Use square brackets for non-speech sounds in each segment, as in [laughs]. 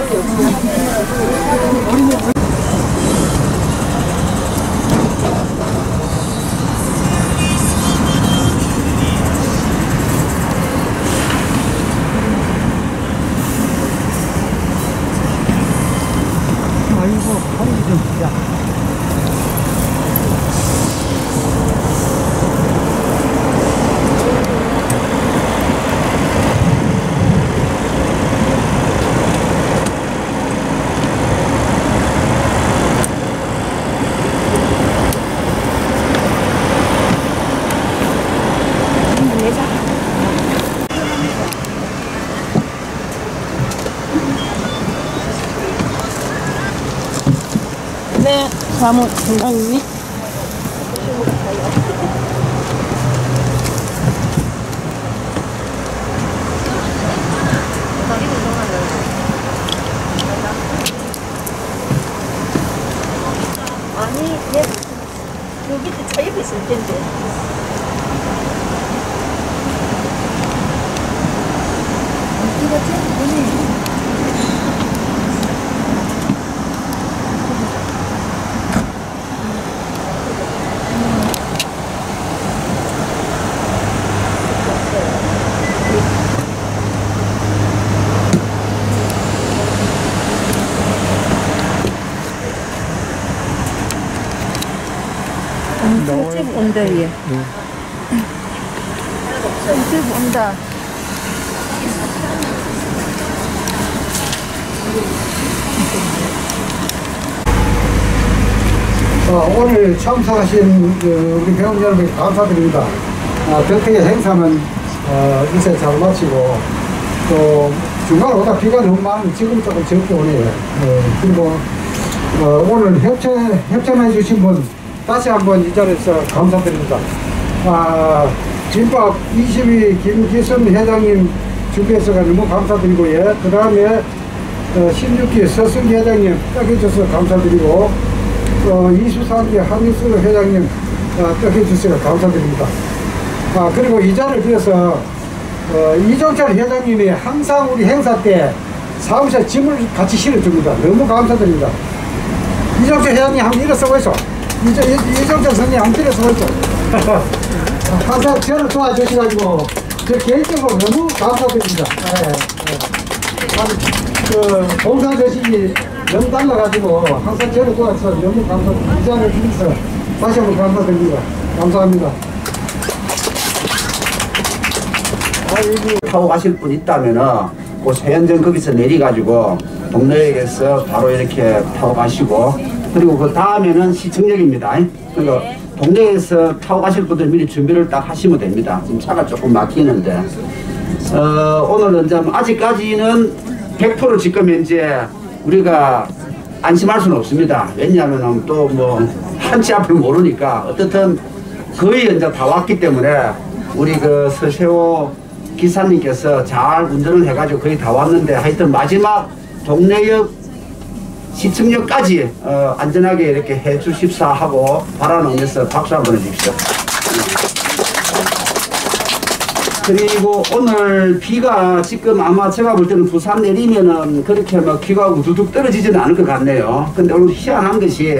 네, 사무 팀장님. 아니, 얘 여기 차 옆에 있을 텐데. 온다, 얘. 집 온다. 어, 오늘 참석하신 그 우리 배운 여러분 감사드립니다. 아, 덕택의 행사는 어, 이제 잘 마치고 또 중간에 오다 비가 너무 많으면 지금 조금 적게 오네요. 어, 그리고 어, 오늘 협찬, 협찬해 주신 분 다시 한번 이 자리에서 감사드립니다. 아, 김밥 22 김기순 회장님 준비해서가 너무 감사드리고요. 그 다음에 어, 16기 서승기 회장님 딱 해줘서 감사드리고 어, 23기 한일수 회장님 어, 딱 해주셔서 감사드립니다. 아, 그리고 이 자리를 빌어서 어, 이종철 회장님이 항상 우리 행사 때 사무실 짐을 같이 실어줍니다. 너무 감사드립니다. 이종철 회장님 한번 일어서고 있어. 이종, 이- 이종철 선생님 한번 일어서고 있어. 항상 저를 도와주셔가지고 저 개인적으로 너무 감사드립니다. 예, 예. 그 봉사 저식이 너무 달라가지고 항상 저를 도와줘서 너무 감사드립니다. 이 자리를 빌어서 다시 한번 감사드립니다. 감사합니다. 타고 가실 분 있다면은 그 서현전 거기서 내리가지고 동네역에서 바로 이렇게 타고 가시고 그리고 그 다음에는 시청역입니다. 그리고 동네에서 타고 가실 분들 미리 준비를 딱 하시면 됩니다. 지금 차가 조금 막히는데 어, 오늘은 이제 아직까지는 100% 지금 현재 우리가 안심할 수는 없습니다. 왜냐하면 또 뭐 한치 앞을 모르니까 어떻든 거의 이제 다 왔기 때문에 우리 그 서세호 기사님께서 잘 운전을 해가지고 거의 다 왔는데 하여튼 마지막 동네역 시청역까지 어, 안전하게 이렇게 해주십사 하고 바라는 서 박수 한번 해주십시오. 그리고 오늘 비가 지금 아마 제가 볼 때는 부산 내리면은 그렇게 막 비가 우두둑 떨어지지는 않을 것 같네요. 근데 오늘 희한한 것이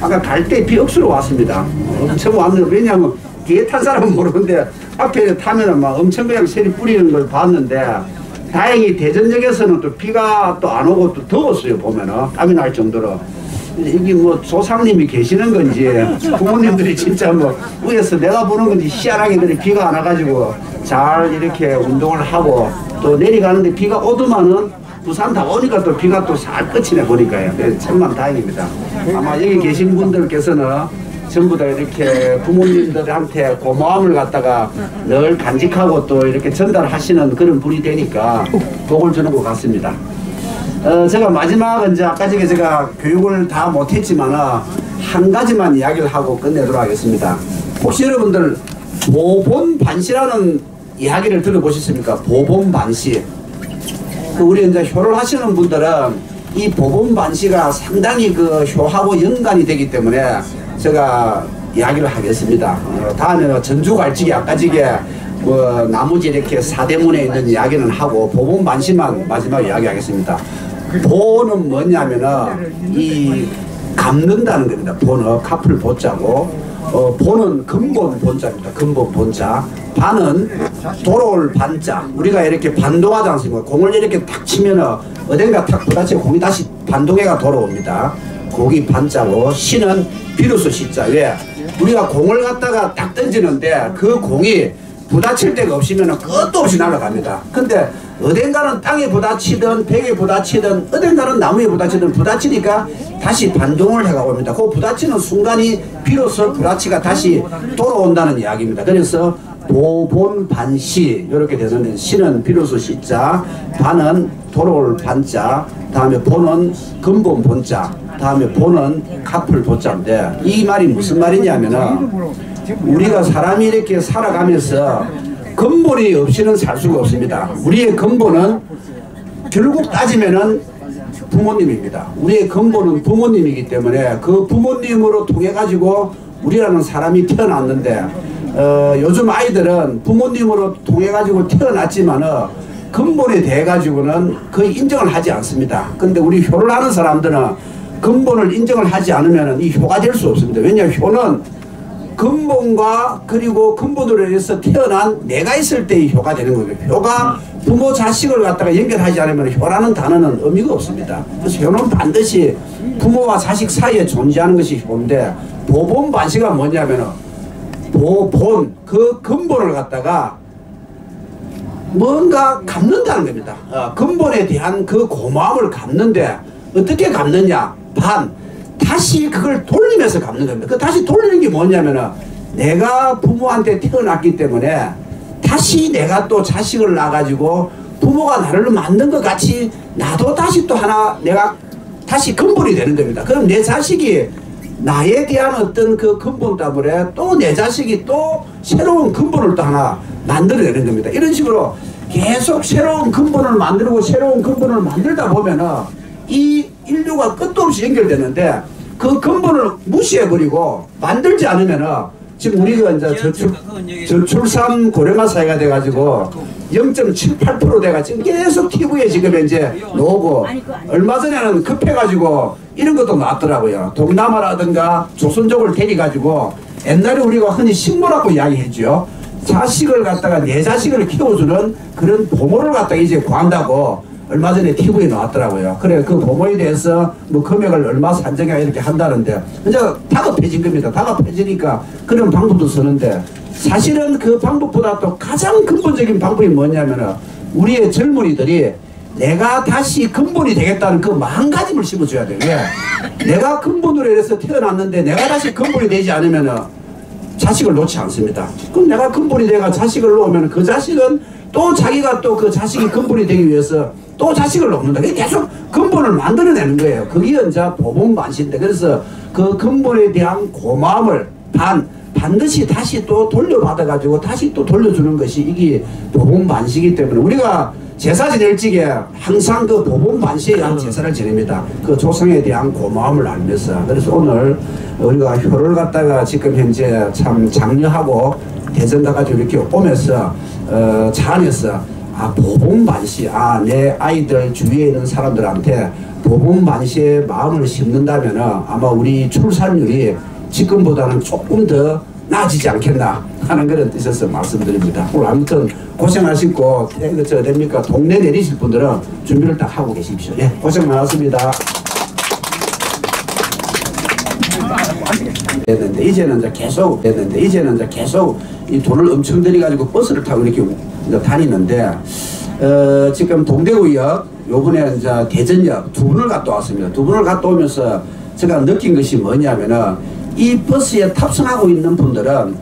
아까 갈 때 비 억수로 왔습니다. 엄청 왔는데 왜냐하면 뒤에 탄 사람은 모르는데 앞에 타면은 막 엄청 그냥 세리 뿌리는 걸 봤는데 다행히 대전역에서는 또 비가 또 안 오고 또 더웠어요 보면은 땀이 날 정도로 이게 뭐 조상님이 계시는 건지 부모님들이 진짜 뭐 위에서 내다보는 건지 희한하게 비가 안 와가지고 잘 이렇게 운동을 하고 또 내려가는데 비가 오더만은 부산 다 오니까 또 비가 또 살 끝이네 보니까요. 그래서 천만 다행입니다. 아마 여기 계신 분들께서는 전부 다 이렇게 부모님들한테 고마움을 갖다가 늘 간직하고 또 이렇게 전달하시는 그런 분이 되니까 복을 주는 것 같습니다. 어, 제가 마지막은 이제 아까 전에 제가 교육을 다 못했지만 한 가지만 이야기를 하고 끝내도록 하겠습니다. 혹시 여러분들 보본 반시라는 이야기를 들어보셨습니까? 보본 반시. 그 우리 이제 효를 하시는 분들은 이 보건 반시가 상당히 그 효하고 연관이 되기 때문에 제가 이야기를 하겠습니다. 어, 다음에 전주 갈치기 아까지게 뭐 나머지 이렇게 사대문에 있는 이야기는 하고 보본 반시만 마지막 이야기하겠습니다. 보는 뭐냐면은 이 감는다는 겁니다. 보는 카풀 보자고 어, 보는 근본 본자입니다. 근본 본자. 반은 돌아올 반자. 우리가 이렇게 반동하지 않습니까? 공을 이렇게 탁 치면은 어딘가 탁 부딪히고 공이 다시 반동해가 돌아옵니다. 거기 반자고 시는 비로소 시자. 왜? 우리가 공을 갖다가 딱 던지는데 그 공이 부딪힐 데가 없으면 끝도 없이 날아갑니다. 근데 어딘가는 땅에 부딪히든 벽에 부딪히든 어딘가는 나무에 부딪히든 부딪히니까 다시 반동을 해가 옵니다. 그 부딪히는 순간이 비로소 부딪히가 다시 돌아온다는 이야기입니다. 그래서 보본 반시 이렇게 되는데 시는 비로소 시자 반은 돌아올 반자 다음에 본은 근본 본자 다음에 본은 카풀 보자인데 이 말이 무슨 말이냐면은 우리가 사람이 이렇게 살아가면서 근본이 없이는 살 수가 없습니다. 우리의 근본은 결국 따지면은 부모님입니다. 우리의 근본은 부모님이기 때문에 그 부모님으로 통해 가지고 우리라는 사람이 태어났는데 어, 요즘 아이들은 부모님으로 통해 가지고 태어났지만은 근본에 대해 가지고는 거의 인정을 하지 않습니다. 근데 우리 효를 하는 사람들은 근본을 인정을 하지 않으면 이 효가 될 수 없습니다. 왜냐하면 효는 근본과 그리고 근본으로 인해서 태어난 내가 있을 때의 효가 되는 거예요. 효가 부모 자식을 갖다가 연결하지 않으면 효라는 단어는 의미가 없습니다. 그래서 효는 반드시 부모와 자식 사이에 존재하는 것이 효인데 보본 반시가 뭐냐면은 보본 그 근본을 갖다가 뭔가 갚는다는 겁니다. 어, 근본에 대한 그 고마움을 갚는데 어떻게 갚느냐? 반 다시 그걸 돌리면서 갚는 겁니다. 그 다시 돌리는 게 뭐냐면은 내가 부모한테 태어났기 때문에 다시 내가 또 자식을 낳아가지고 부모가 나를 만든 것 같이 나도 다시 또 하나 내가 다시 근본이 되는 겁니다. 그럼 내 자식이 나에 대한 어떤 그 근본 때문에 또 내 자식이 또 새로운 근본을 또 하나 만들어내는 겁니다. 이런 식으로 계속 새로운 근본을 만들고 새로운 근본을 만들다 보면은 이 인류가 끝도 없이 연결되는데 그 근본을 무시해버리고 만들지 않으면은 지금 우리가 이제 저출, 저출산 고령화 사회가 돼가지고 0.78% 돼가 지금 계속 TV에 지금 이제 나오고 얼마 전에는 급해가지고 이런 것도 나왔더라고요. 동남아라든가 조선족을 데려가지고 옛날에 우리가 흔히 식모라고 이야기했죠. 자식을 갖다가 내 자식을 키워주는 그런 부모를 갖다가 이제 구한다고 얼마 전에 TV에 나왔더라고요. 그래 그 부모에 대해서 뭐 금액을 얼마 산정해 이렇게 한다는데 이제 다급해진 겁니다. 다급해지니까 그런 방법도 쓰는데 사실은 그 방법보다 또 가장 근본적인 방법이 뭐냐면은 우리의 젊은이들이 내가 다시 근본이 되겠다는 그 마음가짐을 심어줘야 돼요. 왜? 내가 근본으로 인해서 태어났는데 내가 다시 근본이 되지 않으면은 자식을 놓지 않습니다. 그럼 내가 근본이 돼가 자식을 놓으면 그 자식은 또 자기가 또 그 자식이 근본이 되기 위해서 또 자식을 놓는다. 계속 근본을 만들어내는 거예요. 그게 이제 보본반신데 그래서 그 근본에 대한 고마움을 반 반드시 다시 또 돌려받아 가지고 다시 또 돌려주는 것이 이게 보본반시기 때문에 우리가 제사 지낼 적에 항상 그 보본반시에 대한 제사를 지냅니다. 그 조상에 대한 고마움을 알면서 그래서 오늘 우리가 효를 갖다가 지금 현재 참 장려하고 대전 가가지고 이렇게 오면서 어, 차 안에서 아 보본반시 아 내 아이들 주위에 있는 사람들한테 보본반시의 마음을 심는다면 아마 우리 출산율이 지금보다는 조금 더 나아지지 않겠나 하는 그런 뜻에서 말씀드립니다. 오늘 아무튼 고생하시고 이거 저 됩니까 동네 내리실 분들은 준비를 딱 하고 계십시오. 예 고생 많았습니다. 됐는데 이제는 이제 계속 됐는데 이제는 이제 계속 이 돈을 엄청 들여 가지고 버스를 타고 이렇게 다니는데 어, 지금 동대구역 요번에 이제 대전역 두 분을 갔다 왔습니다. 두 분을 갔다 오면서 제가 느낀 것이 뭐냐면은 이 버스에 탑승하고 있는 분들은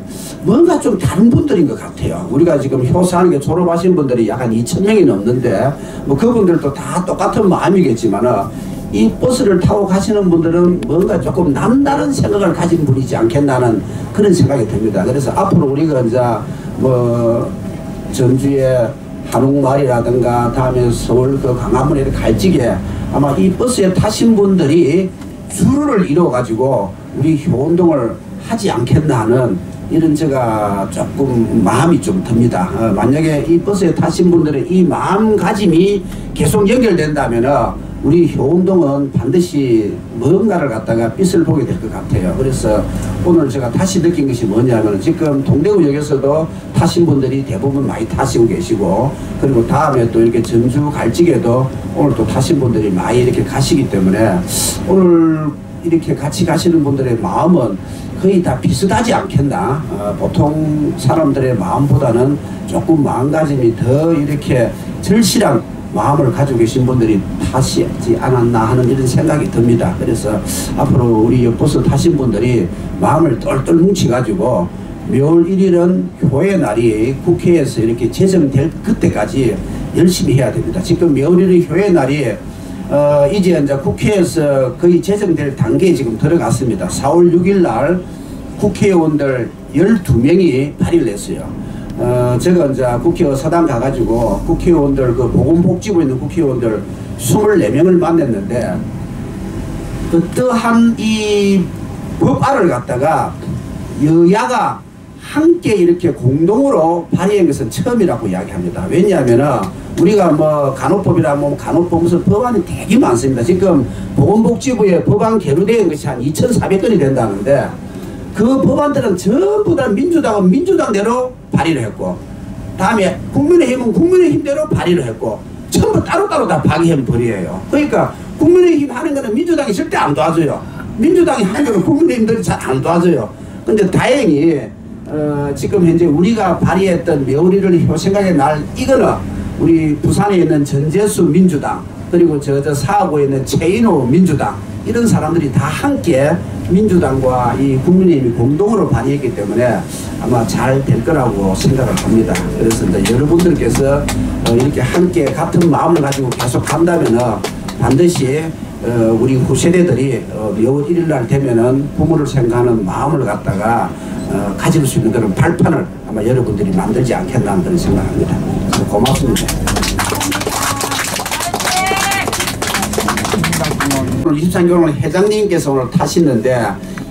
뭔가 좀 다른 분들인 것 같아요. 우리가 지금 효사하는 게 졸업하신 분들이 약간 2천 명이 넘는데 뭐 그분들도 다 똑같은 마음이겠지만은 이 버스를 타고 가시는 분들은 뭔가 조금 남다른 생각을 가진 분이지 않겠나는 그런 생각이 듭니다. 그래서 앞으로 우리가 이제 뭐 전주에 한옥마을이라든가 다음에 서울 그 강화문에 갈 적에 아마 이 버스에 타신 분들이 줄을 이뤄 가지고 우리 효운동을 하지 않겠나 하는 이런 제가 조금 마음이 좀 듭니다. 어, 만약에 이 버스에 타신 분들의 이 마음가짐이 계속 연결된다면 우리 효운동은 반드시 뭔가를 갖다가 빛을 보게 될 것 같아요. 그래서 오늘 제가 다시 느낀 것이 뭐냐면 지금 동대구역에서도 타신 분들이 대부분 많이 타시고 계시고 그리고 다음에 또 이렇게 전주 갈직에도 오늘 또 타신 분들이 많이 이렇게 가시기 때문에 오늘 이렇게 같이 가시는 분들의 마음은 거의 다 비슷하지 않겠나. 어, 보통 사람들의 마음보다는 조금 마음가짐이 더 이렇게 절실한 마음을 가지고 계신 분들이 타시지 않았나 하는 이런 생각이 듭니다. 그래서 앞으로 우리 버스 타신 분들이 마음을 똘똘 뭉치가지고 묘월 1일은 효의 날이 국회에서 이렇게 제정될 그때까지 열심히 해야 됩니다. 지금 묘월 1일 효의 날이 어, 이제 이제 국회에서 거의 제정될 단계에 지금 들어갔습니다. 4월 6일 날 국회의원들 12명이 발의를 했어요. 어, 제가 이제 국회 서당 가가지고 국회의원들 그 보건복지부에 있는 국회의원들 24명을 만났는데 어떠한 이 법안을 갖다가 여야가 함께 이렇게 공동으로 발의한 것은 처음이라고 이야기합니다. 왜냐하면은 우리가 뭐 간호법이라 뭐 간호법 무슨 법안이 되게 많습니다. 지금 보건복지부에 법안 계류된 것이 한 2,400건이 된다는데 그 법안들은 전부 다 민주당은 민주당대로 발의를 했고 다음에 국민의힘은 국민의힘대로 발의를 했고 전부 따로따로 다 방해한 벌이에요. 그러니까 국민의힘 하는 거는 민주당이 절대 안 도와줘요. 민주당이 하는 거는 국민의힘들이 잘 안 도와줘요. 근데 다행히 어, 지금 현재 우리가 발의했던 며느리를 효생각의 날 이거는 우리 부산에 있는 전재수 민주당 그리고 저 저 사하고에 있는 최인호 민주당 이런 사람들이 다 함께 민주당과 이 국민의힘이 공동으로 발의했기 때문에 아마 잘 될 거라고 생각을 합니다. 그래서 이제 여러분들께서 어, 이렇게 함께 같은 마음을 가지고 계속 간다면 은 반드시 어, 우리 후세대들이 어, 묘 1일 날 되면은 부모를 생각하는 마음을 갖다가 어, 가질 수 있는 그런 발판을 아마 여러분들이 만들지 않겠나 하는 생각합니다. 고맙습니다. 오늘 23개월 회장님께서 오늘 타시는데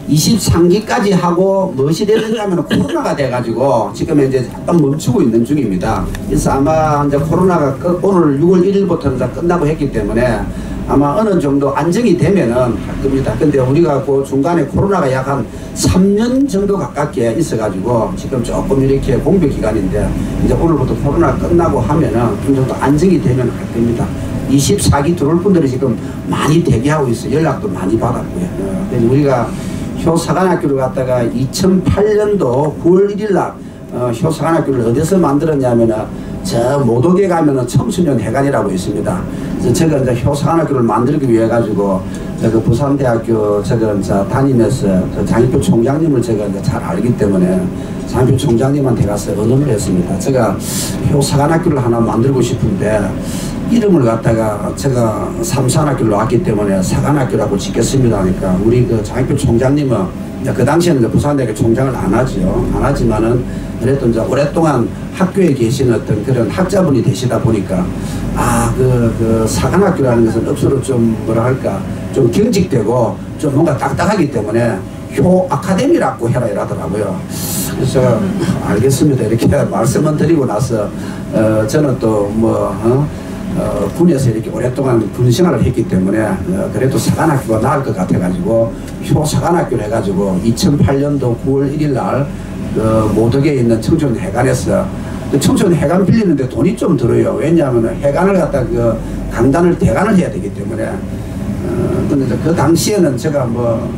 23기까지 하고 무엇이 되느냐면 코로나가 돼가지고 지금 이제 약간 멈추고 있는 중입니다. 그래서 아마 이제 코로나가 끝, 오늘 6월 1일부터 이제 끝나고 했기 때문에 아마 어느 정도 안정이 되면은 할 겁니다. 근데 우리가 그 중간에 코로나가 약 한 3년 정도 가깝게 있어가지고 지금 조금 이렇게 공백 기간인데 이제 오늘부터 코로나 끝나고 하면은 어느 정도 안정이 되면 할 겁니다. 24기 들어올 분들이 지금 많이 대기하고 있어요. 연락도 많이 받았고요. 어, 그래서 우리가 효사관학교를 갔다가 2008년도 9월 1일 날 어, 효사관학교를 어디서 만들었냐면은 저 모독에 가면은 청소년 회관이라고 있습니다. 그래서 제가 효사관학교를 만들기 위해 가지고 제가 부산대학교 제가 다니면서 저 장익표 총장님을 제가 이제 잘 알기 때문에 장익표 총장님한테 가서 의논을 했습니다. 제가 효사관학교를 하나 만들고 싶은데 이름을 갖다가 제가 삼산학교로 왔기 때문에 사관학교라고 짓겠습니다 하니까 우리 그 장학교 총장님은 그 당시에는 부산대학교 총장을 안 하지요. 안 하지만은 그래도 이제 오랫동안 학교에 계신 어떤 그런 학자분이 되시다 보니까 아, 그, 그 사관학교라는 것은 억수로 좀 뭐라 할까 좀 경직되고 좀 뭔가 딱딱하기 때문에 효 아카데미라고 해라 이러더라고요. 그래서 알겠습니다. 이렇게 [laughs] 말씀을 드리고 나서 어, 저는 또뭐 어? 어, 군에서 이렇게 오랫동안 군 생활을 했기 때문에 어, 그래도 사관학교가 나을 것 같아가지고 효 사관학교를 해가지고 2008년도 9월 1일 날 어, 모덕에 있는 청소년 해관에서 그 해관 빌리는데 돈이 좀 들어요. 왜냐하면 해관을 갖다 그 강단을 대관을 해야 되기 때문에 어, 근데 그 당시에는 제가 뭐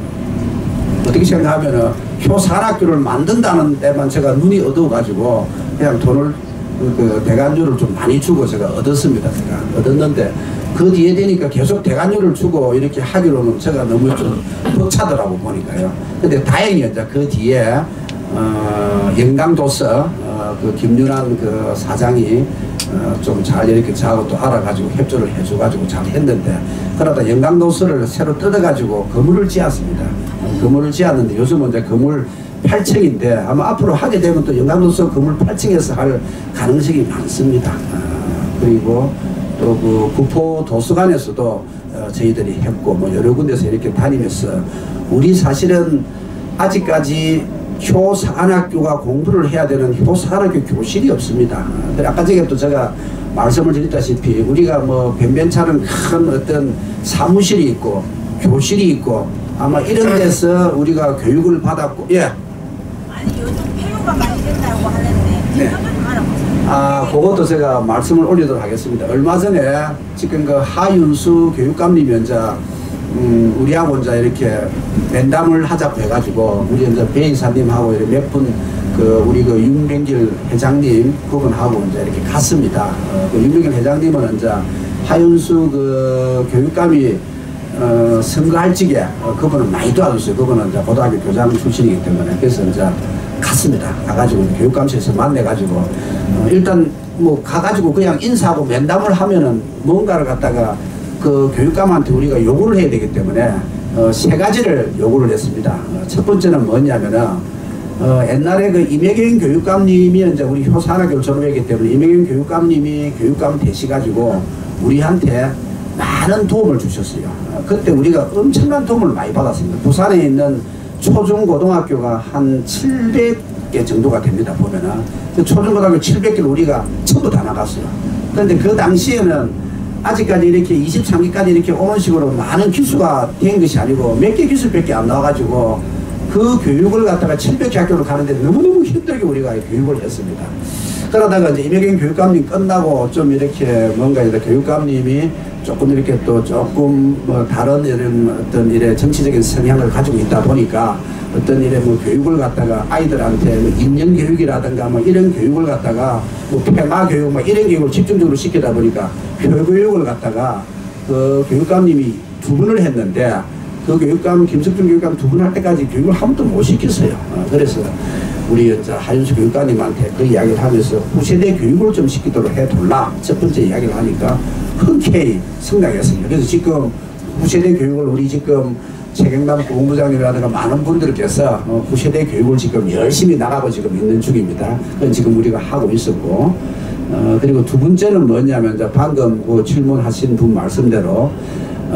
어떻게 생각하면은 효산학교를 만든다는 데만 제가 눈이 어두워가지고 그냥 돈을 그, 그 대관료를 좀 많이 주고 제가 얻었습니다. 제가 얻었는데 그 뒤에 되니까 계속 대관료를 주고 이렇게 하기로는 제가 너무 좀 벅차더라고 보니까요. 근데 다행히 이제 그 뒤에 어, 영광도서 어, 그 김윤환 그 사장이 어, 좀 잘 이렇게 저하고 또 알아가지고 협조를 해줘가지고 잘 했는데 그러다 영광도서를 새로 뜯어가지고 건물을 지었습니다. 어, 건물을 지었는데 요즘은 이제 건물 8층인데 아마 앞으로 하게 되면 또 영광도서 건물 8층에서 할 가능성이 많습니다. 아, 그리고 또 그 구포 도서관에서도 어, 어, 저희들이 했고 뭐 여러 군데서 이렇게 다니면서 우리 사실은 아직까지 효사관학교가 공부를 해야 되는 효사관학교 교실이 없습니다. 아까 전에 또 제가 말씀을 드렸다시피 우리가 뭐 변변찮은 큰 어떤 사무실이 있고 교실이 있고 아마 이런 데서 우리가 교육을 받았고 예. 많이 된다고 하는데 네. 아, 그것도 제가 말씀을 올리도록 하겠습니다. 얼마 전에 지금 그 하윤수 교육감님이 이제 음, 우리하고 이제 이렇게 면담을 하자고 해가지고 우리 이제 배 이사님하고 몇분 그 우리 그 윤병길 회장님 그분하고 이제 이렇게 갔습니다. 어, 그 윤병길 회장님은 이제 하윤수 그 교육감이 어, 선거할 적에 어, 그분은 많이 도와줬어요. 그분은 이제 고등학교 교장 출신이기 때문에 그래서 이제 갔습니다. 가가지고 교육감실에서 만나가지고 어, 일단 뭐 가가지고 그냥 인사하고 면담을 하면은 뭔가를 갖다가 그 교육감한테 우리가 요구를 해야 되기 때문에 어, 세 가지를 요구를 했습니다. 어, 첫 번째는 뭐냐면은 어, 옛날에 그 이매경 교육감님이 이제 우리 효사학교를 졸업했기 때문에 이매경 교육감님이 교육감 되시가지고 우리한테 많은 도움을 주셨어요. 어, 그때 우리가 엄청난 도움을 많이 받았습니다. 부산에 있는 초중고등학교가 한 700개 정도가 됩니다. 보면은 그 초중고등학교 700개를 우리가 전부 다 나갔어요. 그런데 그 당시에는 아직까지 이렇게 23기까지 이렇게 오는 식으로 많은 기수가 된 것이 아니고 몇 개 기수밖에 안 나와가지고 그 교육을 갖다가 700개 학교를 가는데 너무너무 힘들게 우리가 교육을 했습니다. 그러다가 이제 이백인 교육감님 끝나고 좀 이렇게 뭔가 이제 교육감님이 조금 이렇게 또 조금 뭐 다른 이런 어떤 이래 정치적인 성향을 가지고 있다 보니까 어떤 이래 뭐 교육을 갖다가 아이들한테 뭐 인연 교육이라든가 뭐 이런 교육을 갖다가 뭐 폐마 교육 뭐 이런 교육을 집중적으로 시키다 보니까 교육을 갖다가 그 교육감님이 두 분을 했는데 그 교육감 김석준 교육감 두 분 할 때까지 교육을 한 번도 못 시켰어요. 어, 그래서 우리 이제 하윤수 교육감님한테 그 이야기를 하면서 후세대 교육을 좀 시키도록 해둘라 첫 번째 이야기를 하니까 흔쾌히 승낙했습니다. 그래서 지금 후세대 교육을 우리 지금 최경남 고문부장님이라든가 많은 분들께서 어, 후세대 교육을 지금 열심히 나가고 지금 있는 중입니다. 그건 지금 우리가 하고 있었고 어, 그리고 두 번째는 뭐냐면 방금 그 질문하신 분 말씀대로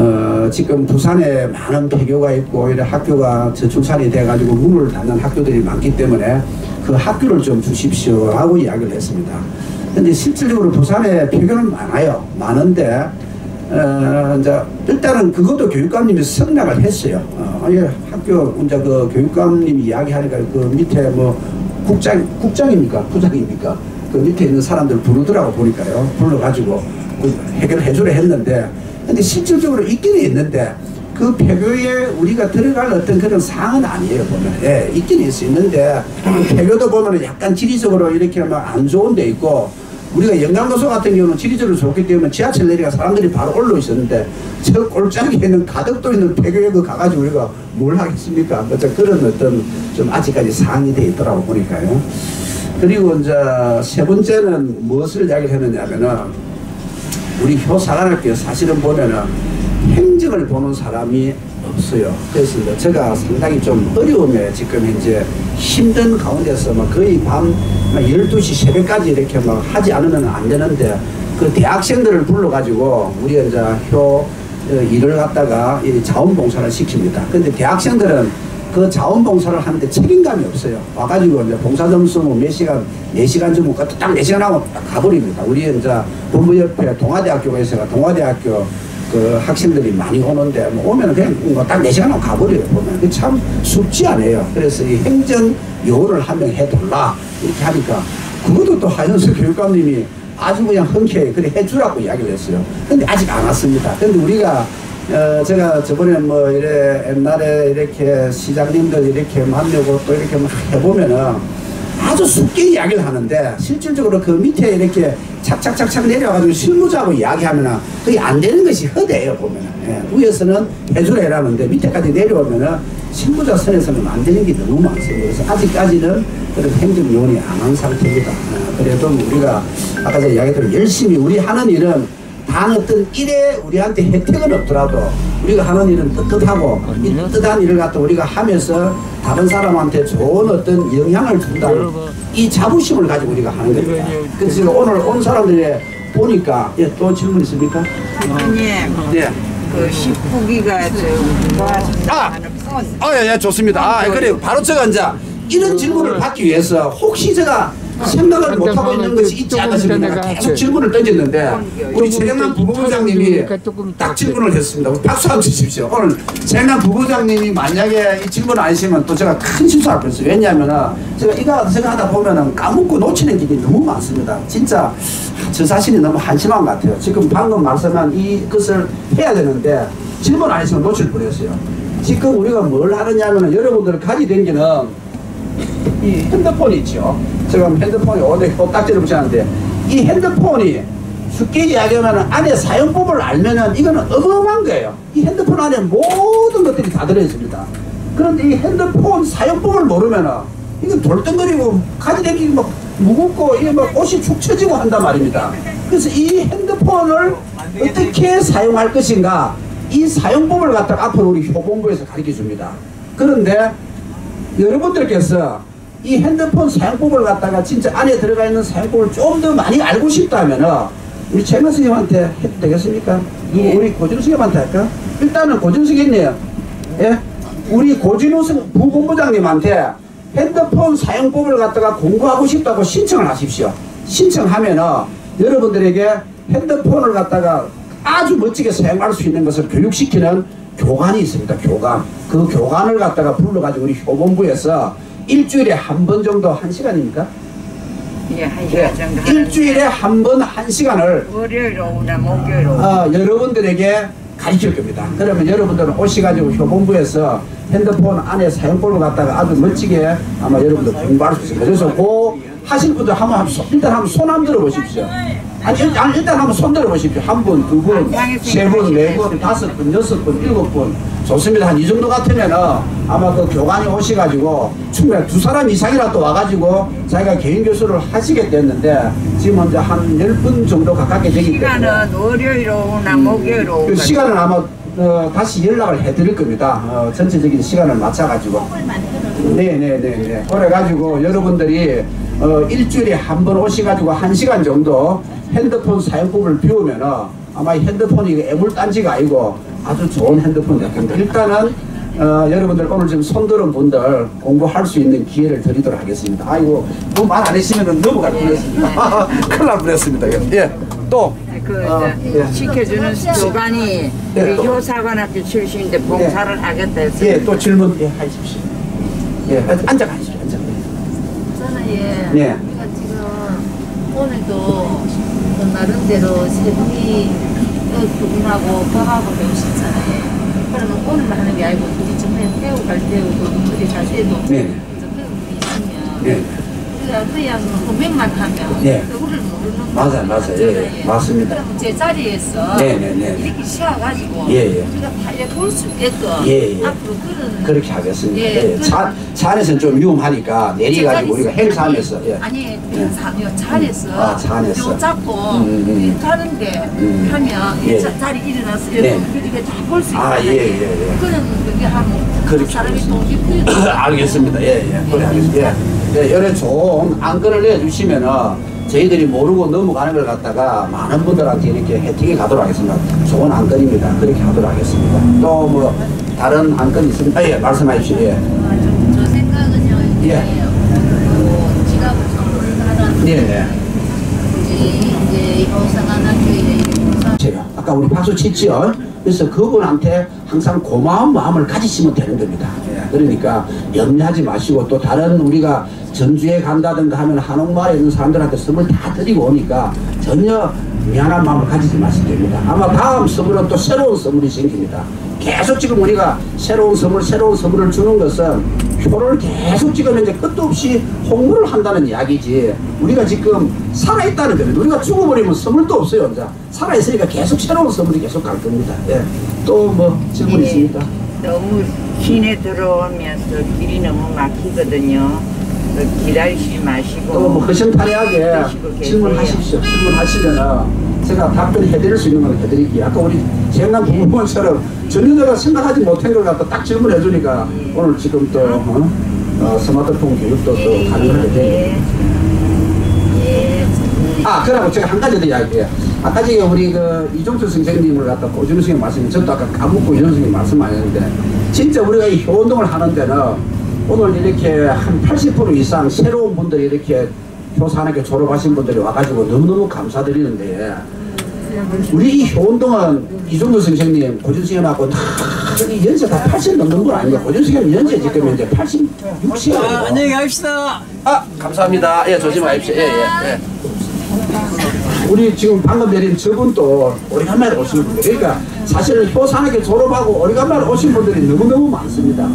어, 지금 부산에 많은 폐교가 있고 이런 학교가 저출산이 돼가지고 문을 닫는 학교들이 많기 때문에 그 학교를 좀 주십시오 하고 이야기를 했습니다. 근데 실질적으로 부산에 폐교는 많아요. 많은데 어, 이제 일단은 그것도 교육감님이 승낙을 했어요. 어, 예, 학교 이제 그 교육감님이 이야기하니까 그 밑에 뭐 국장 국장입니까 부장입니까 그 밑에 있는 사람들 부르더라고 보니까요. 불러가지고 그 해결해 주려 했는데 근데 실질적으로 있기는 있는데 그 폐교에 우리가 들어갈 어떤 그런 사항은 아니에요 보면. 예 있긴 있어. 있는데 그 폐교도 보면 약간 지리적으로 이렇게 막 안 좋은 데 있고 우리가 영광도서 같은 경우는 지리적으로 좋기 때문에 지하철 내리가 사람들이 바로 올라 있었는데 저 꼴짝에는 가덕도 있는 폐교에 그 가가지고 우리가 뭘 하겠습니까? 어떤 그런 어떤 좀 아직까지 사항이 돼 있더라고 보니까요. 그리고 이제 세 번째는 무엇을 이야기를 했느냐 면은 우리 효사관학교 사실은 보면은 행정을 보는 사람이 없어요. 그래서 이제 제가 상당히 좀 어려움에 지금 현재 힘든 가운데서 막 거의 밤 12시 새벽까지 이렇게 막 하지 않으면 안 되는데 그 대학생들을 불러가지고 우리 이제 효 어, 일을 갖다가 이 자원봉사를 시킵니다. 근데 대학생들은 그 자원봉사를 하는데 책임감이 없어요. 와가지고 이제 봉사 점수 뭐몇 시간, 네 시간 주고 딱네 시간 하고 딱 가버립니다. 우리 이제 본부 옆에 동아대학교가 있어요. 동아대학교 그 학생들이 많이 오는데 뭐 오면 그냥 뭐 딱네 시간 하고 가버려요. 보면 그참 쉽지 않아요. 그래서 이 행정 요원을 한 명 해둘라 이렇게 하니까 그것도 또 하현수 교육감님이 아주 그냥 흔쾌히 그래 해주라고 이야기를 했어요. 근데 아직 안 왔습니다. 근데 우리가 어, 제가 저번에 뭐 이래 옛날에 이렇게 시장님들 이렇게 만나고 또 이렇게 막 [laughs] 해보면은 아주 쉽게 이야기를 하는데 실질적으로 그 밑에 이렇게 착착착착 내려가지고 실무자하고 이야기하면은 그게 안 되는 것이 허대예요 보면은 예, 위에서는 해주라 해라는데 밑에까지 내려오면은 실무자 선에서는 안 되는 게 너무 많습니다. 그래서 아직까지는 그런 행정요원이 안 한 상태입니다. 어, 그래도 우리가 아까 제가 이야기했던 열심히 우리 하는 일은 단 어떤 일에 우리한테 혜택은 없더라도 우리가 하는 일은 떳떳하고 이 떳떳한 일을 갖다 우리가 하면서 다른 사람한테 좋은 어떤 영향을 준다는 이 자부심을 가지고 우리가 하는 겁니다. 그래서 오늘 온 사람들이 보니까 예, 또 질문 있습니까? 선생님 네. 그 식후기가 좀 좋아진다 하는 폰. 아, 예, 예, 좋습니다. 아, 그래 바로 제가 이제 이런 질문을 받기 위해서 혹시 제가 생각을 못하고 있는 것이 있지 않나 싶으면 계속 질문을 던졌는데 우리 최경남 부부장님이 딱 질문을 했습니다. 박수 한번 주십시오. 오늘 최경남 부부장님이 만약에 이 질문 안 하시면 또 제가 큰 실수할 뻔했어요. 왜냐하면은 제가 이거 생각하다 보면은 까먹고 놓치는 길이 너무 많습니다. 진짜 저 자신이 너무 한심한 것 같아요. 지금 방금 말씀한 이것을 해야 되는데 질문 안 했으면 놓칠 뻔했어요. 지금 우리가 뭘 하느냐면은 여러분들 가지고 댕기는 이 핸드폰이 있죠. 지금 핸드폰이 어디 꼭딱지를 붙였는데 이 핸드폰이 쉽게 이야기하면 안에 사용법을 알면은 이거는 어마어마한 거예요. 이 핸드폰 안에 모든 것들이 다 들어있습니다. 그런데 이 핸드폰 사용법을 모르면은 이건 돌덩거리고 가지댕기고 막 무겁고 이게 막 옷이 축 처지고 한단 말입니다. 그래서 이 핸드폰을 어떻게 사용할 것인가 이 사용법을 갖다가 앞으로 우리 효본부에서 가르쳐 줍니다. 그런데 여러분들께서 이 핸드폰 사용법을 갖다가 진짜 안에 들어가 있는 사용법을 좀 더 많이 알고 싶다면은 우리 최근 선생님한테 해도 되겠습니까? 누구 우리 고진우 선생님한테 할까? 일단은 고진우 선생님이에요. 예? 우리 고진우 선- 부본부장님한테 핸드폰 사용법을 갖다가 공부하고 싶다고 신청을 하십시오. 신청하면은 여러분들에게 핸드폰을 갖다가 아주 멋지게 사용할 수 있는 것을 교육시키는 교관이 있습니다. 교관. 그 교관을 갖다가 불러가지고 우리 효본부에서 일주일에 한 번 정도 한 시간입니까? 예, 한 예. 시간 정도 하는데 일주일에 한 번 한 시간을 월요일 오후나 목요일 오후 어, 여러분들에게 가르칠 겁니다. 그러면 여러분들은 오셔가지고 효본부에서 핸드폰 안에 사용법을 갖다가 아주 멋지게 아마 여러분들 공부할 수 있습니다. 그래서 그 하실 분들 한번 한번 손- 일단 한번 손 한번 들어보십시오. 아니, 일단, 일단 한번 손 들어보십시오. 한 분, 두 분, 세 분, 네 분, 다섯 분, 여섯 분, 일곱 분. 좋습니다. 한 이 정도 같으면은 아마 그 교관이 오셔가지고 충분히 두 사람 이상이라도 와가지고 자기가 개인 교수를 하시게 됐는데 지금 이제 한열 분 정도 가깝게 되기 때문에 시간은 월요일 오후나 목요일 오후 그 시간을 아마 어, 다시 연락을 해드릴 겁니다. 어, 전체적인 시간을 맞춰가지고. 네네네네. 그래가지고 여러분들이 어, 일주일에 한 번 오셔가지고 한 시간 정도 핸드폰 사용법을 배우면은 아마 이 핸드폰이 애물단지가 아니고 아주 좋은 핸드폰이 될 겁니다. 일단은 어, 여러분들 오늘 지금 손들은 분들 공부할 수 있는 기회를 드리도록 하겠습니다. 아이고 뭐말안 했으면 넘어갈 뻔했습니다. [laughs] 큰일 날 뻔했습니다. 예. 또 그 아, 예. 지켜주는 교관이 예, 우리 또. 효사관학교 출신인데 봉사를 하겠다 해서 예, 또 질문 예, 하십시오. 예, 앉아 가시죠. 예, 네. 우리가 지금 오늘도 그 나름대로 세 분이 어, 그분하고 과학을 배우셨잖아요. 그러면 오늘만 하는 게 아니고 우리 전에 배우 갈 때도 갈 때도 네. 그래서 있으면 네. 그냥 고백만 하면 네. 얼굴을 모르는 맞아요, 맞아요. 예, 예, 맞습니다. 그럼 제 자리에서 네, 네, 네. 이렇게 쉬어가지고 예, 예. 우리가 다볼수 있게끔 예, 예. 앞으로 그런 그렇게 하겠습니다. 예, 예, 차, 차 안에서는 좀 위험하니까 내려가지고 우리가 행사하면서 예. 아니 행사 아니요 차에서 아, 차 안에서. 요 잡고 음, 음. 이 가는데 음. 하면 예. 이 자, 자리 일어나서 네. 이렇게 이렇게 다 볼수 아, 있잖아요. 예, 예, 예. 그런 그게 하면 그렇게 사람이 하겠습니다. 동기 부여 [coughs] 알겠습니다. 예, 예. 그래 하겠습니다. 예. 예, 열에 좋은 안건을 내주시면은 저희들이 모르고 넘어가는 걸 갖다가 많은 분들한테 이렇게 혜택이 가도록 하겠습니다. 좋은 안건입니다. 그렇게 하도록 하겠습니다. 또 뭐 다른 안건이 있습니까? 아, 예, 말씀해 주시죠. 예. 저 생각은요 예. 그 지갑을 선물을 하는 네, 네. 이제 이호상한학교에 봉사 제가 아까 우리 박수 쳤죠. 그래서 그분한테 항상 고마운 마음을 가지시면 되는 겁니다. 예, 그러니까 염려하지 마시고 또 다른 우리가 전주에 간다든가 하면 한옥마을에 있는 사람들한테 선물 다 드리고 오니까 전혀 미안한 마음을 가지지 마시면 됩니다. 아마 다음 선물은 또 새로운 선물이 생깁니다. 계속 지금 우리가 새로운 선물, 새로운 선물을 주는 것은 표를 계속 찍으면 끝도 없이 홍보를 한다는 이야기지. 우리가 지금 살아있다는 겁니다. 우리가 죽어버리면 선물도 없어요, 혼자. 살아있으니까 계속 새로운 선물이 계속 갈 겁니다. 예. 또뭐 질문 예. 있습니까? 너무 시내 들어오면서 길이 너무 막히거든요. 그 기다리지 마시고 또뭐 허심탄회하게. 질문하십시오. 질문하시면은 제가 답변 해드릴 수 있는 걸 해드릴게요. 아까 우리 재난 부모님처럼 전혀 내가 생각하지 못한 걸 갖다 딱 질문해 주니까 오늘 지금 또 어? 어, 스마트폰 교육도 또 가능하게. 예. 아, 그러고 제가 한 가지 더 이야기해요. 아까 전에 우리 그 이종철 선생님을 갖다 고준호 선생님 말씀, 저도 아까 까먹고 이종 선생님 말씀 안 했는데, 진짜 우리가 이 효운동을 하는 데는 오늘 이렇게 한 80% 이상 새로운 분들이 이렇게 효산하게 졸업하신 분들이 와가지고 너무너무 감사드리는데, 우리 이 효운동은 이종도 선생님, 고준 선생님하고 다이 연세 다 80 넘는 분 아닙니까? 고준 선생님 연세 지금 이제 80, 60이에요. 안녕히 가십시다. 아, 감사합니다. 예, 조심하십시오. 예, 예, 예. 우리 지금 방금 내린 저분도 오래간만에 오신 분들. 그러니까 사실은 효산하게 졸업하고 오래간만에 오신 분들이 너무너무 많습니다.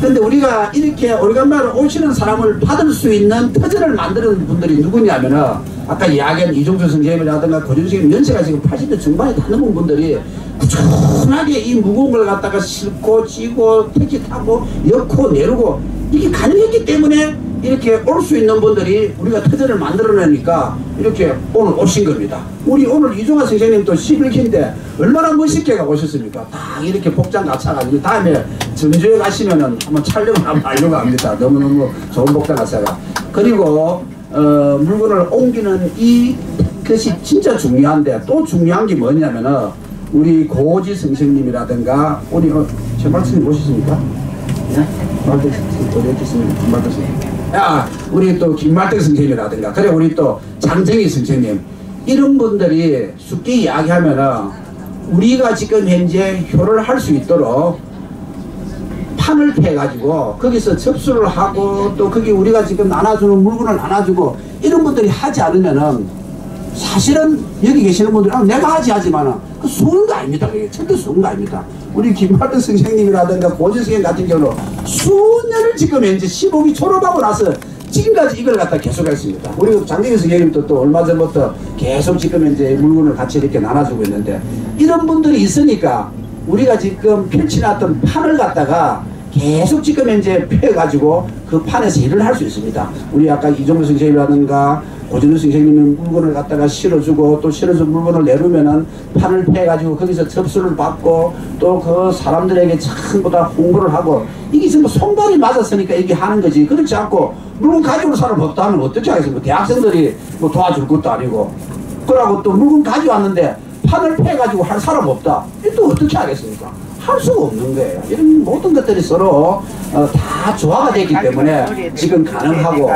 근데 우리가 이렇게 오래간만에 오시는 사람을 받을 수 있는 터전을 만드는 분들이 누구냐면은 아까 이야기한 이종수 선생님이라든가 고준 선생님 연세가 지금 80대 중반에 다 넘은 분들이 꾸준하게 이 무거운 걸 갖다가 싣고 찌고 택시 타고 엮고 내리고 이게 가능했기 때문에 이렇게 올 수 있는 분들이 우리가 터전을 만들어내니까 이렇게 오늘 오신 겁니다. 우리 오늘 이종환 선생님도 11기인데 얼마나 멋있게 가고 오셨습니까? 딱 이렇게 복장 갖춰가지고 다음에 전주에 가시면은 한번 촬영을 한번 하려고 합니다. 너무너무 좋은 복장 갖춰가. 그리고 어, 물건을 옮기는 이 것이 진짜 중요한데 또 중요한 게 뭐냐면은 우리 고지 선생님이라든가 우리 어, 최발스님 오셨습니까? 김말대 선생님. 야, 우리 또 김말대 선생님이라든가, 그래 우리 또 장정희 선생님 이런 분들이 쉽게 이야기하면은 우리가 지금 현재 효를 할 수 있도록 판을 패가지고 거기서 접수를 하고 또 거기 우리가 지금 나눠주는 물건을 나눠주고 이런 분들이 하지 않으면은 사실은 여기 계시는 분들은 아, 내가 하지 하지만은 그 수은 거 아닙니다. 그게 절대 수은 거 아닙니다. 우리 김학근 선생님이라든가 선생님 같은 경우는 수년을 지금 현재 15기 졸업하고 나서 지금까지 이걸 갖다 계속 했습니다. 우리 장대기 선생님도 또 얼마 전부터 계속 지금 이제 물건을 같이 이렇게 나눠주고 있는데 이런 분들이 있으니까 우리가 지금 펼쳐놨던 판을 갖다가 계속 지금 현재 펴가지고 그 판에서 일을 할 수 있습니다. 우리 아까 이종수 선생님이라든가 고진우 선생님은 물건을 갖다가 실어주고 또 실어준 물건을 내놓으면은 판을 패가지고 거기서 접수를 받고 또 그 사람들에게 전부 다 홍보를 하고 이게 전부 손발이 맞았으니까 이게 하는 거지. 그렇지 않고 물건 가져올 사람 없다 하면 어떻게 하겠습니까? 대학생들이 뭐 도와줄 것도 아니고. 그러고 또 물건 가져왔는데 판을 패가지고 할 사람 없다. 이또 어떻게 하겠습니까 할 수가 없는 거예요. 이런 모든 것들이 서로 어, 다 조화가 됐기 때문에 지금 가능하고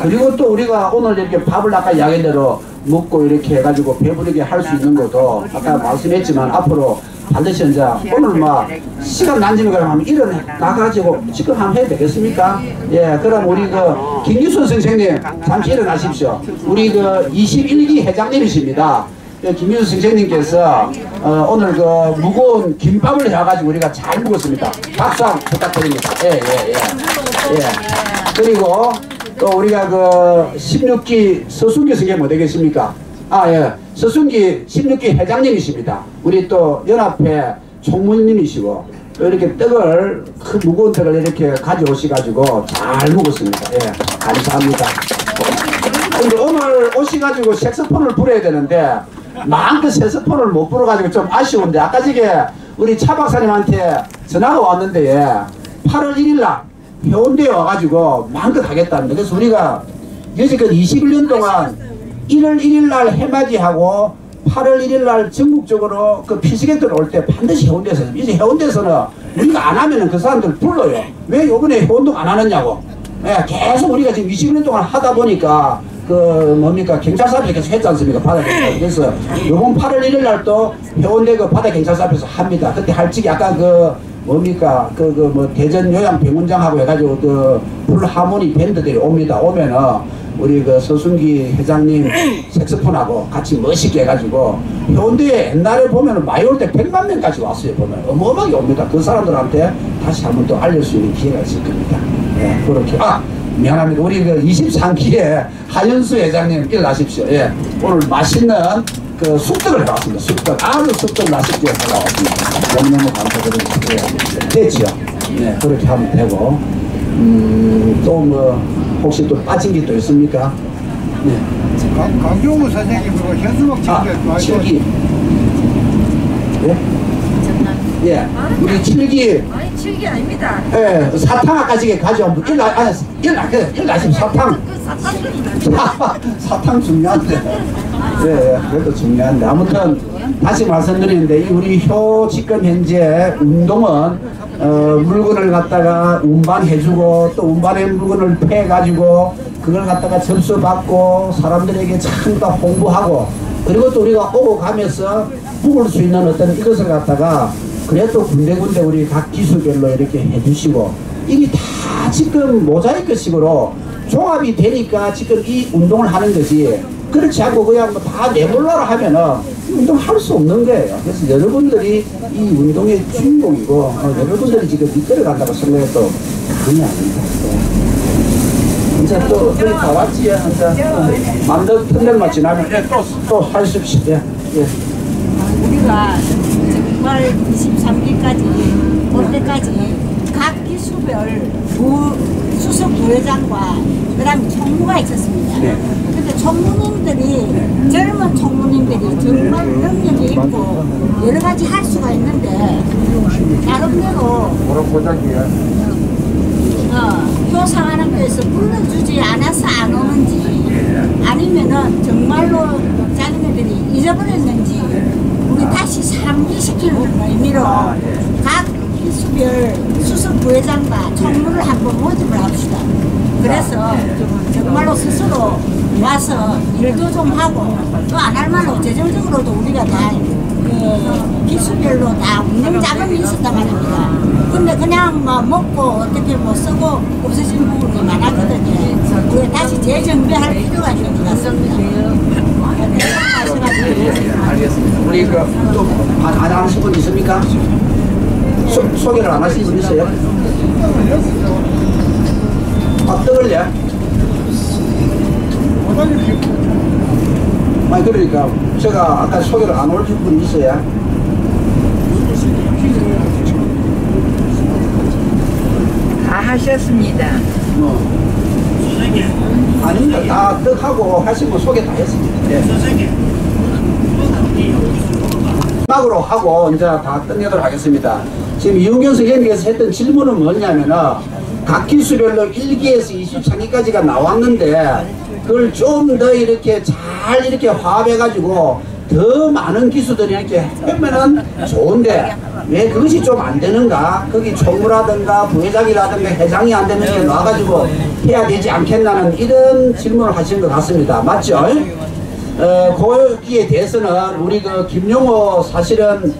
그리고 또 우리가 오늘 이렇게 밥을 아까 이야기한 대로 먹고 이렇게 해가지고 배부르게 할 수 있는 것도 아까 말씀했지만 앞으로 반드시 이제 오늘 막 시간 난지는 거라 하면 일어나가지고 지금 한번 해야 되겠습니까? 예, 그럼 우리 그 김유순 선생님 잠시 일어나십시오. 우리 그 21기 회장님이십니다. 예, 김민수 선생님께서 어, 오늘 그 무거운 김밥을 해가지고 우리가 잘 먹었습니다. 박수 한번 부탁드립니다. 예, 예, 예. 예. 그리고 또 우리가 그 16기 서순기 선생님 어디 계십니까? 아, 예. 서순기 16기 회장님이십니다. 우리 또 연합회 총무님이시고 또 이렇게 떡을 큰 무거운 떡을 이렇게 가져오셔가지고 잘 먹었습니다. 예, 감사합니다. 근데 오늘 오셔가지고 색소폰을 불어야 되는데 마음껏 색소폰을 못 불어가지고 좀 아쉬운데 아까 저게 우리 차 박사님한테 전화가 왔는데 예, 8월 1일날 해운대에 와가지고 마음껏 하겠다는데 그래서 우리가 여지껏 21년 동안 1월 1일날 해맞이하고 8월 1일날 전국적으로 그 피시객들 올 때 반드시 해운대에서. 이제 해운대에서는 우리가 안 하면은 그 사람들 불러요. 왜 요번에 해운동 안 하느냐고. 예, 계속 우리가 지금 20년 동안 하다 보니까 그 뭡니까 경찰서 앞에서 계속 했지 않습니까? 바다 경찰 그래서 요번 8월 1일 날 또 해운대 그 바다 경찰서 앞에서 합니다. 그때 할 적이 아까 그 뭡니까 그 그 뭐 대전 요양 병원장하고 해가지고 그 풀하모니 밴드들이 옵니다. 오면은 우리 그 서순기 회장님 [laughs] 색소폰하고 같이 멋있게 해가지고 해운대에 옛날에 보면은 많이 올 때 100만 명까지 왔어요 보면. 어마어마하게 옵니다. 그 사람들한테 다시 한번 또 알릴 수 있는 기회가 있을 겁니다. 예 그렇게. 아 미안합니다. 우리 그 23기에 하연수 회장님 일어나십시오. 예. 오늘 맛있는 그 쑥떡을 해왔습니다. 쑥떡. 아주 쑥떡 맛있게 해왔습니다. 너무너무 감사드립니다. 예. 됐지요? 네, 그렇게 하면 되고. 음, 또 뭐, 혹시 또 빠진 게 또 있습니까? 네. 강- 강경우 선생님하고 현수막 아, 친구 칠기. 예? 예. 우리 칠기 아니 칠기 아닙니다. 예, 사탕 아까지게 가져. 일나 아, 일나 그 일나심 사탕. 그 사탕이 사탕 중요한데. 예, 예, 그래도 중요한데. 아무튼 다시 말씀드리는데 이 우리 효 지금 현재 운동은 어, 물건을 갖다가 운반해주고 또 운반의 물건을 패가지고 그걸 갖다가 접수받고 사람들에게 전부 다 홍보하고 그리고 또 우리가 오고 가면서 묵을 수 있는 어떤 이것을 갖다가 그래도 군데군데 우리 각 기수별로 이렇게 해주시고 이게 다 지금 모자이크 식으로 종합이 되니까 지금 이 운동을 하는 거지 그렇지 않고 그냥 뭐 다 내몰라로 하면은 이 운동 할 수 없는 거예요. 그래서 여러분들이 이 운동의 주인공이고 어, 여러분들이 지금 이끌어간다고 생각해도 그게 아닙니다. 예. 이제 또 우리 다 왔지 예. 이제 어, 만들 턴들만 지나면 예, 또또 하십시오. 예. 예. 우리가 정말 23기까지 올 때까지 각 기수별 부 수석 부회장과 그다음 총무가 있었습니다. 네. 근데 총무님들이 젊은 총무님들이 정말 능력이 있고 여러 가지 할 수가 있는데 나름대로 어, 효상하는교에서 불러주지 않아서 안 오는지 아니면은 정말로 자기네들이 잊어버렸는지 다시 상기시키는 의미로 각 기수별 수석 부회장과 총무를 한번 모집을 합시다. 그래서 정말로 스스로 와서 일도 좀 하고 또 안할 말로 재정적으로도 우리가 다 그 기수별로 다 운영 자금이 있었단 말입니다. 근데 그냥 뭐 먹고 어떻게 뭐 쓰고 없어진 부분이 많았거든요. 다시 재정비할 필요가 있는 것 같습니다. 알겠습니다. 우리 그또안 안 하신 분 있습니까? 소, 소개를 안 하신 분 있어요? 아 떠올려? 아니 그러니까 제가 아까 소개를 안 올린 분 있어요? 다 하셨습니다. 뭐 아닙니다. 다 뜻하고 하신 분 소개 다 했습니다. 예. 마지막으로 하고 이제 다 끝내도록 하겠습니다. 지금 이용경 선생님께서 했던 질문은 뭐냐면은 각 기수별로 1기에서 23기까지가 나왔는데 그걸 좀 더 이렇게 잘 이렇게 화합해가지고 더 많은 기수들이 이렇게 하면은 좋은데 왜 그것이 좀 안 되는가? 거기 총무라든가 부회장이라든가 회장이 안 되는 게 나와가지고 해야 되지 않겠나는 이런 질문을 하시는 것 같습니다. 맞죠? 어, 거기에 대해서는 우리 그 김용호 사실은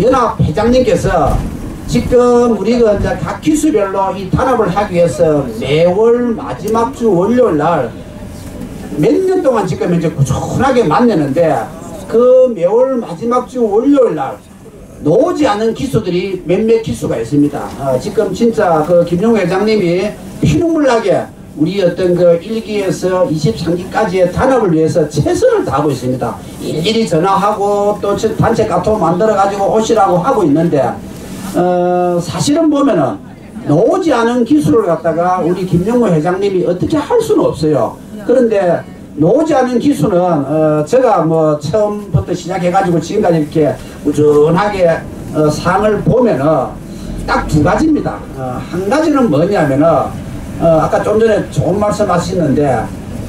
연합 회장님께서 지금 우리가 이제 각 기수별로 이 단합을 하기 위해서 매월 마지막 주 월요일 날 몇 년 동안 지금 이제 꾸준하게 만나는데 그 매월 마지막 주 월요일 날 나오지 않은 기수들이 몇몇 기수가 있습니다. 어, 지금 진짜 그 김용호 회장님이 피눈물 나게 우리 어떤 그 1기에서 23기까지의 단합을 위해서 최선을 다하고 있습니다. 일일이 전화하고 또저 단체 카톡 만들어 가지고 오시라고 하고 있는데 어, 사실은 보면은 나오지 않은 기술을 갖다가 우리 김용호 회장님이 어떻게 할 수는 없어요. 그런데 나오지 않은 기술은 어, 제가 뭐 처음부터 시작해가지고 지금까지 이렇게 꾸준하게 어, 상을 보면은 딱 두 가지입니다. 어, 한 가지는 뭐냐면은 어, 아까 좀 전에 좋은 말씀 하셨는데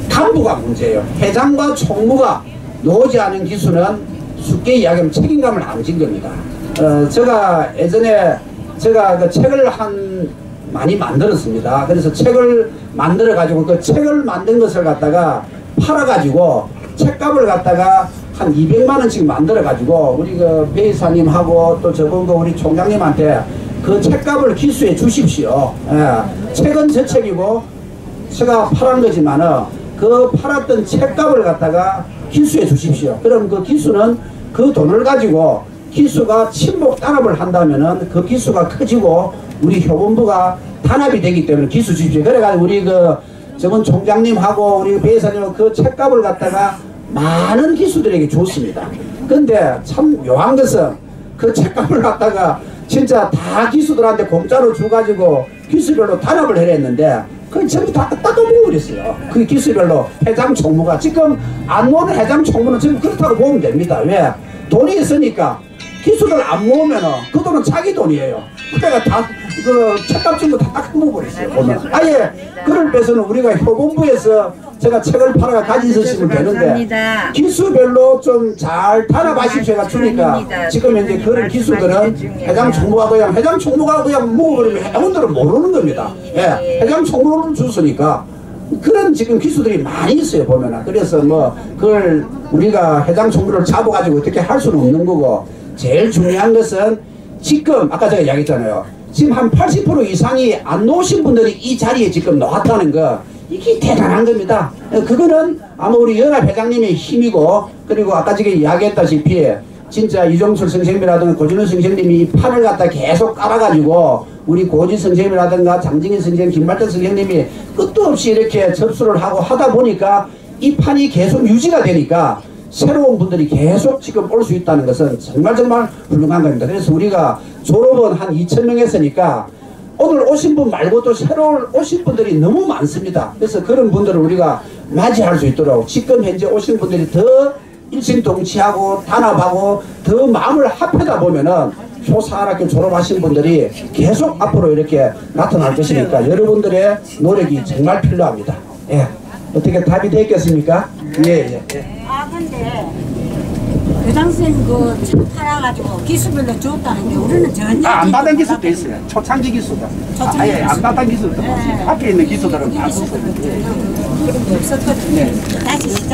간부가 문제예요. 회장과 총무가 나오지 않은 기수는 쉽게 이야기하면 책임감을 안 진 겁니다. 어, 제가 예전에 제가 그 책을 한 많이 만들었습니다. 그래서 책을 만들어 가지고 그 책을 만든 것을 갖다가 팔아 가지고 책값을 갖다가 한 200만 원씩 만들어 가지고 우리 그 배이사님하고 또 저번 그 우리 총장님한테 그 책값을 기수해 주십시오. 예. 책은 제 책이고 제가 팔은 거지만은 그 팔았던 책값을 갖다가 기수해 주십시오. 그럼 그 기수는 그 돈을 가지고 기수가 친목 단합을 한다면은 그 기수가 커지고 우리 효본부가 단합이 되기 때문에 기수 주십시오. 그래가지고 우리 그 저번 총장님하고 우리 배사님은 그 책값을 갖다가 많은 기수들에게 줬습니다. 근데 참 묘한 것은 그 책값을 갖다가 진짜 다 기수들한테 공짜로 줘가지고 기수별로 단합을 해냈는데 그건 전부 다 닦아먹어버렸어요. 그 기수별로 회장 총무가 지금 안 오는 회장 총무는 지금 그렇다고 보면 됩니다. 왜? 돈이 있으니까 기수들 안 모으면 은 그 돈은 자기 돈이에요. 그래가 다 그 책값 준거 다 깎아먹어 버렸어요. 보면 아예 그를 빼서는 우리가 효본부에서 제가 책을 팔아가 가지 있으시면 되는데. 기수별로 좀 잘 달아봐십시오가 주니까 감사합니다. 지금 현재 그런 기수들은 회장 총무가 그냥 회장 총무가 그냥 먹어버리면 회원들은 모르는 겁니다. 예, 회장 총무를 줬으니까 그런 지금 기수들이 많이 있어요 보면은 그래서 뭐 그걸 우리가 회장 총무를 잡아가지고 어떻게 할 수는 없는 거고 제일 중요한 것은 지금 아까 제가 이야기했잖아요 지금 한 80% 이상이 안 놓으신 분들이 이 자리에 지금 나왔다는 거 이게 대단한 겁니다. 어, 그거는 아마 우리 연합 회장님의 힘이고 그리고 아까 전에 이야기했다시피 진짜 이종철 선생님이라든가 고진호 선생님이 이 판을 갖다 계속 깔아가지고 우리 고지 선생님이라든가 장진희 선생님, 김발전 선생님이 끝도 없이 이렇게 접수를 하고 하다 보니까 이 판이 계속 유지가 되니까 새로운 분들이 계속 지금 올 수 있다는 것은 정말 정말 훌륭한 겁니다. 그래서 우리가 졸업은 한 2천 명 했으니까 오늘 오신 분 말고도 새로 오신 분들이 너무 많습니다. 그래서 그런 분들을 우리가 맞이할 수 있도록 지금 현재 오신 분들이 더 일심동치하고 단합하고 더 마음을 합하다 보면은 초사학교 졸업하신 분들이 계속 앞으로 이렇게 나타날 것이니까 여러분들의 노력이 정말 필요합니다. 예. 어떻게 답이 되겠습니까? 예, 예. 예. 아 근데 교장 선생님 그책 팔아가지고 기수별로 줬다는 게 우리는 전혀 아, 안 받은 기수도 있어요. 초창기 기수도. 초창기 아 예 안 기수. 받은 기수도. 네. 앞에 있는 기수들은 다 없었거든요. 다시 시작.